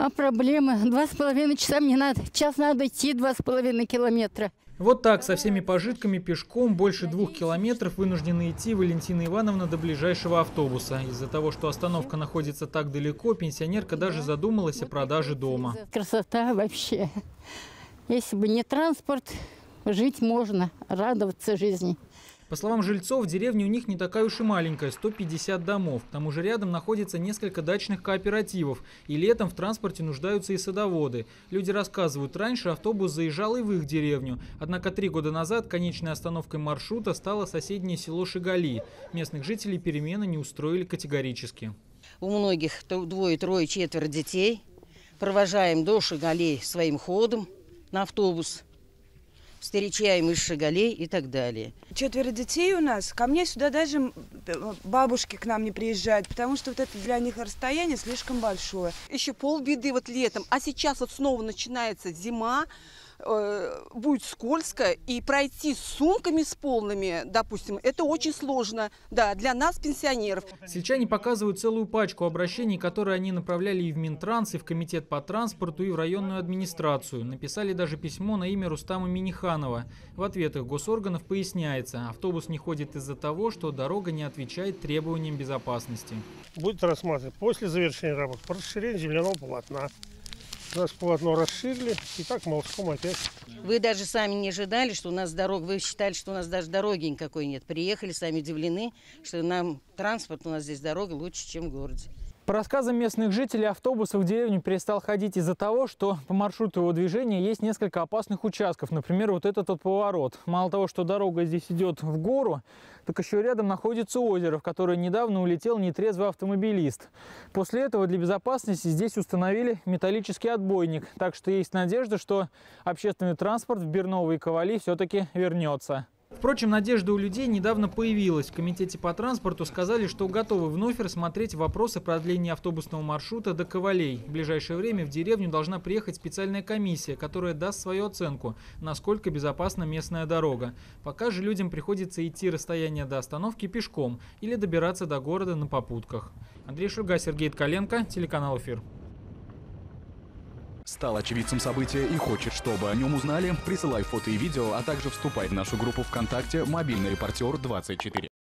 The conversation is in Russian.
А проблемы? Два с половиной часа мне надо. Час надо идти два с половиной километра. Вот так, со всеми пожитками, пешком, больше двух километров вынуждены идти Валентина Ивановна до ближайшего автобуса. Из-за того, что остановка находится так далеко, пенсионерка даже задумалась о продаже дома. Красота вообще. Если бы не транспорт, жить можно, радоваться жизни. По словам жильцов, деревня у них не такая уж и маленькая, 150 домов. К тому же рядом находится несколько дачных кооперативов, и летом в транспорте нуждаются и садоводы. Люди рассказывают, раньше автобус заезжал и в их деревню, однако три года назад конечной остановкой маршрута стало соседнее село Шигали. Местных жителей перемены не устроили категорически. У многих двое, трое, четверо детей. Провожаем до Шагалей своим ходом на автобус. Встречаем из Шагалей и так далее. Четверо детей у нас. Ко мне сюда даже м, бабушки к нам не приезжают, потому что вот это для них расстояние слишком большое. еще полбеды вот летом, а сейчас вот снова начинается зима, э, будет скользко, и пройти с сумками с полными, допустим, это очень сложно, да, для нас, пенсионеров. Сельчане показывают целую пачку обращений, которые они направляли и в Минтранс, и в Комитет по транспорту, и в районную администрацию. Написали даже письмо на имя Рустама Миниханова. В ответах госорганов поясняется, автобус не ходит из-за того, что дорога не отвечает требованиям безопасности. будет рассматривать после завершения работ по расширению земляного полотна. Нас полотно расширили, и так молотком опять. Вы даже сами не ожидали, что у нас дорог, вы считали, что у нас даже дороги никакой нет. Приехали, сами удивлены, что нам транспорт, у нас здесь дорога лучше, чем в городе. По рассказам местных жителей, автобус в деревню перестал ходить из-за того, что по маршруту его движения есть несколько опасных участков. Например, вот этот вот поворот. Мало того, что дорога здесь идет в гору, так еще рядом находится озеро, в которое недавно улетел нетрезвый автомобилист. После этого для безопасности здесь установили металлический отбойник. Так что есть надежда, что общественный транспорт в Берново и Ковали все-таки вернется. Впрочем, надежда у людей недавно появилась. В Комитете по транспорту сказали, что готовы вновь рассмотреть вопросы продления автобусного маршрута до Ковалей. В ближайшее время в деревню должна приехать специальная комиссия, которая даст свою оценку, насколько безопасна местная дорога. Пока же людям приходится идти расстояние до остановки пешком или добираться до города на попутках. Андрей Шульга, Сергей Ткаленко, телеканал «Эфир». Стал очевидцем события и хочет, чтобы о нем узнали? Присылай фото и видео, а также вступай в нашу группу ВКонтакте «Мобильный репортер 24».